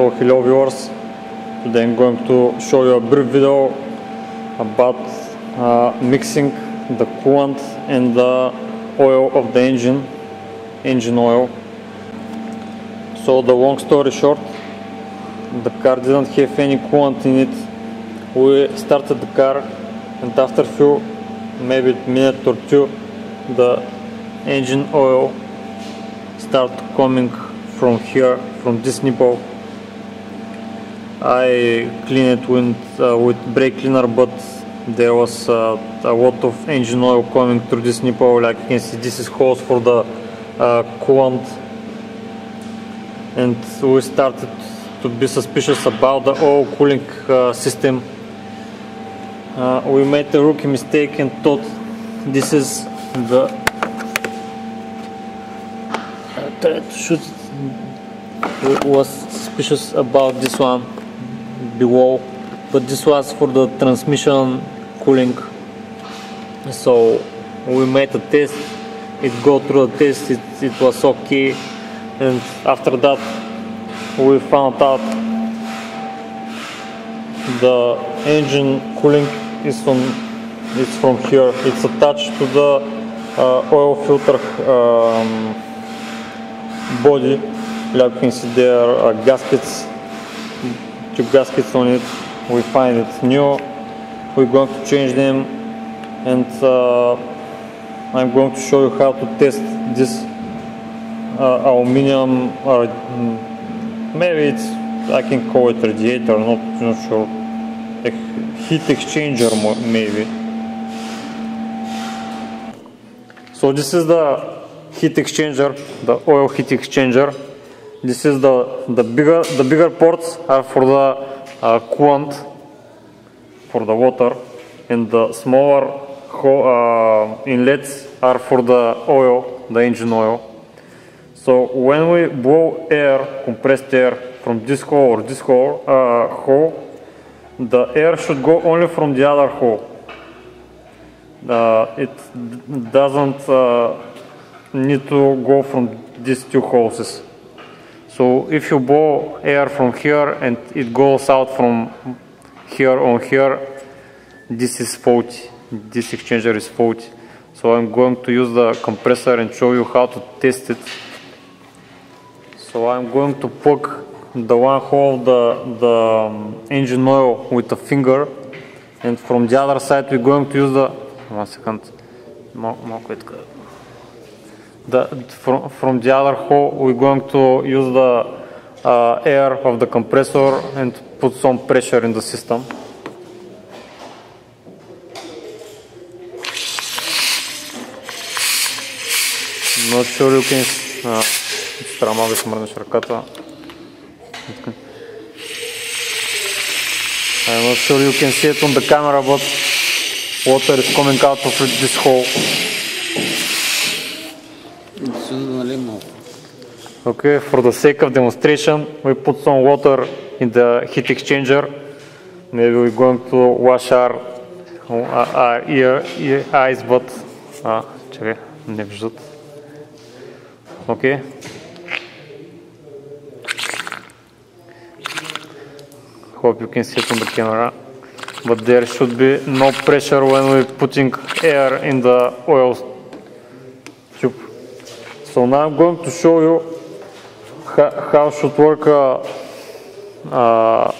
So hello viewers, today I'm going to show you a brief video about uh, mixing the coolant and the oil of the engine, engine oil. So the long story short, the car didn't have any coolant in it. We started the car and after few, maybe minute or two, the engine oil start coming from here, from this nipple. I clean it with, uh, with brake cleaner, but there was uh, a lot of engine oil coming through this nipple. Like you can see, this is hose for the uh, coolant, and we started to be suspicious about the oil cooling uh, system. Uh, we made a rookie mistake and thought this is the uh, tried to shoot was suspicious about this one below but this was for the transmission cooling. So we made a test. It go through the test. It, it was okay. And after that we found out the engine cooling is from it's from here. It's attached to the uh, oil filter um, body. Like you can see there are gaskets two gaskets on it we find it new. We're going to change them. And uh, I'm going to show you how to test this uh, aluminium or mm, maybe it's I can call it radiator not not sure. A heat exchanger maybe. So this is the heat exchanger the oil heat exchanger this is the the bigger the bigger ports are for the uh, for the water and the smaller uh, inlets are for the oil the engine oil. So when we blow air compressed air from this hole or this hole uh, hole the air should go only from the other hole. Uh, it doesn't uh, need to go from these two hoses so if you blow air from here and it goes out from here on here, this is faulty. This exchanger is faulty. So I'm going to use the compressor and show you how to test it. So I'm going to poke the one hole the, the um, engine oil with a finger and from the other side we're going to use the one second the, from, from the other hole we're going to use the uh, air of the compressor and put some pressure in the system. Not sure you can... Uh, малко да смърнеш ръката. I'm not sure you can see it on the camera, but water is coming out of this hole. Okay, for the sake of demonstration, we put some water in the heat exchanger. Maybe we're going to wash our, our ear, ear, eyes, but а, чакай, не виждат. Okay. Hope you can see it on the camera. But there should be no pressure when we're putting air in the oil tube. So now I'm going to show you how should work uh, uh,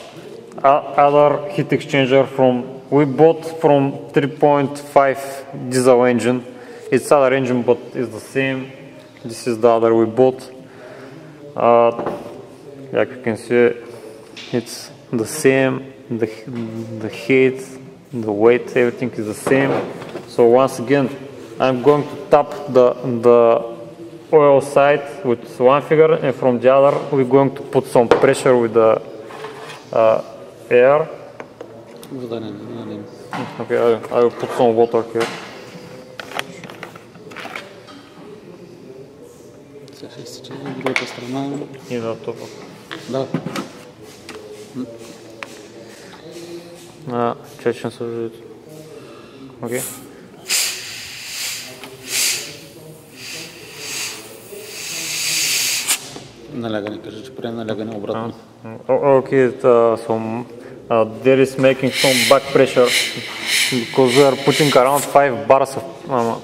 other heat exchanger from we bought from 3.5 diesel engine. It's other engine but it's the same. This is the other we bought. Uh, like you can see it's the same. The, the height the weight everything is the same. So once again I'm going to tap the the oil side with one finger and from the other we're going to put some pressure with the uh, air. Okay, I, I will put some water here. И да, това. Да. А, чечен се Окей. Налягане, кажи, че при налягане обратно. Oh, okay, uh, so uh, there is making some back pressure because we are putting around 5 bars of... Ама,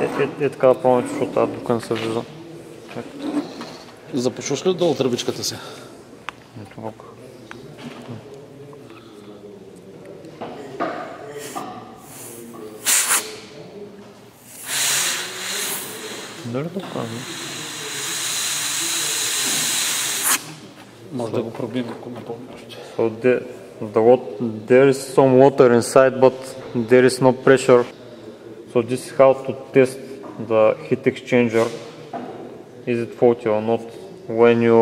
е, е, е така да пробвам, защото аз тук не се вижда. Започваш ли отдолу тръбичката си? Ето тук. Дали тук? Може да го пробием, ако ме помниш. So the, the wat- there is some water inside, but there is no pressure. So this is how to test the heat exchanger. Is it faulty or not when you,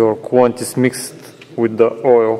your coolant is mixed with the oil.